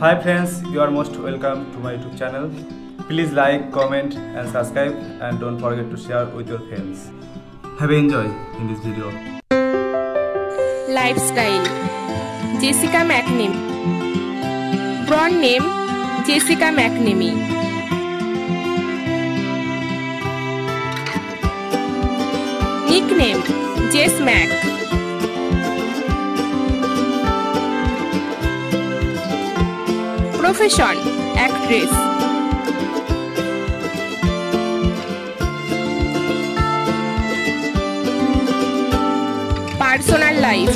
Hi friends, you are most welcome to my YouTube channel. Please like, comment and subscribe and don't forget to share with your friends. Have a enjoy in this video. Lifestyle Jessica McNamee Brand name Jessica McNamee Nickname Jess Mac profession actress personal life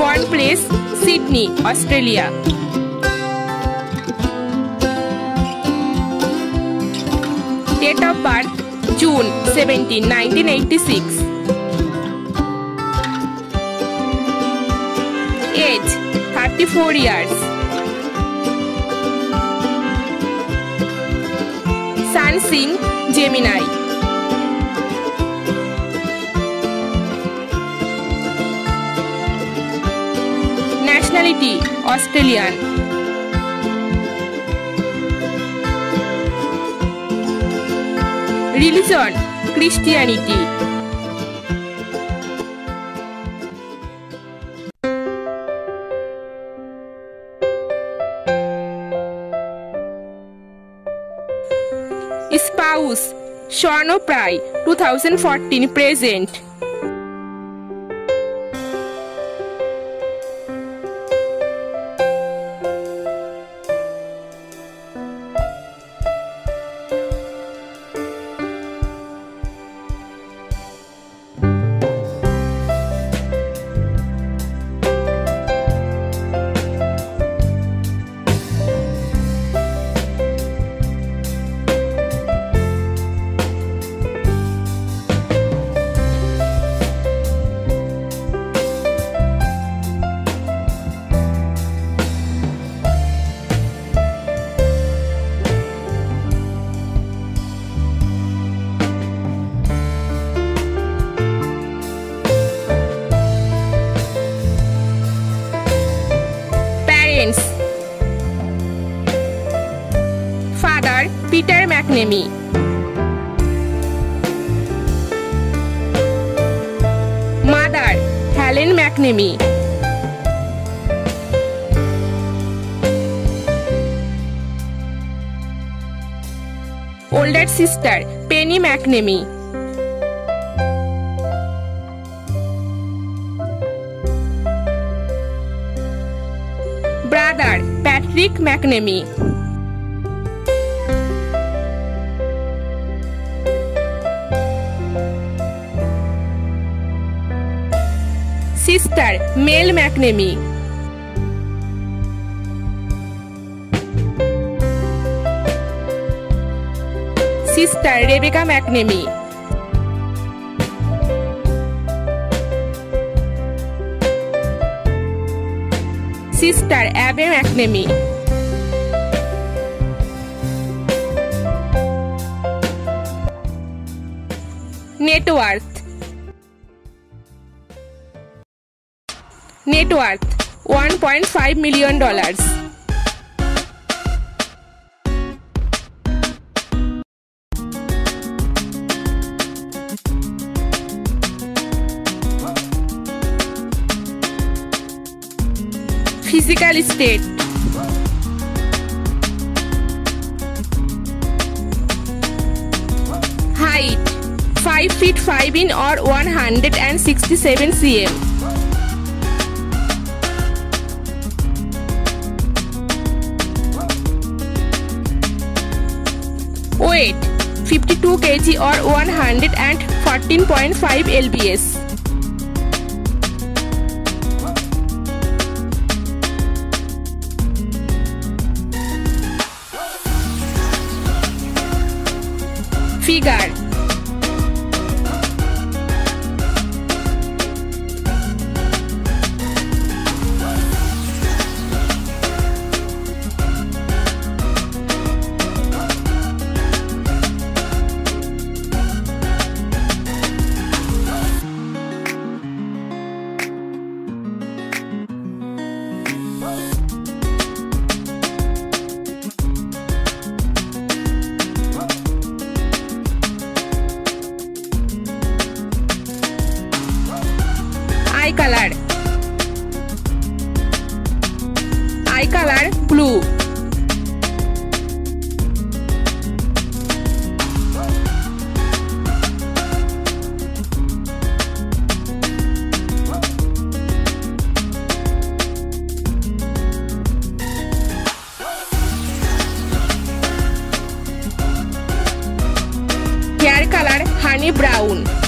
born place Sydney Australia date of birth June seventeen nineteen eighty six Age 34 years. Sun Singh Gemini. Nationality Australian. Religion Christianity. স্বর্ণ two thousand fourteen present friends father Peter McNamee mother Helen McNamee older sister Penny McNamee ठेकेदार Patrick McNamee sister Mel McNamee sister Rebecca McNamee sister Abbey McNamee net worth net worth one point five million dollars physical state. Height 5 feet 5 in or 167 cm. Weight 52 kg or 114.5 lbs. Figaro my color blue. Hair color honey brown.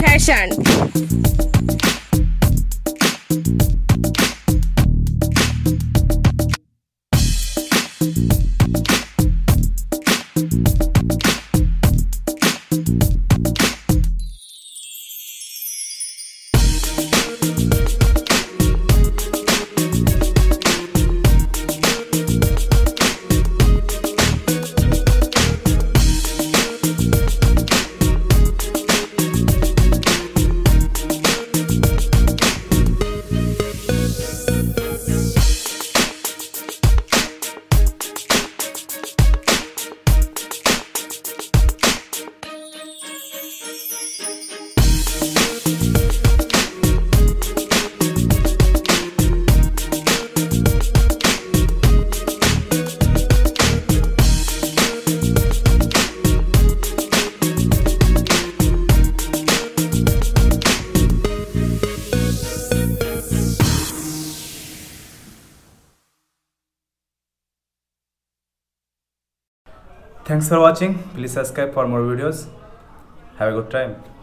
fashion. Thanks for watching. Please subscribe for more videos. Have a good time.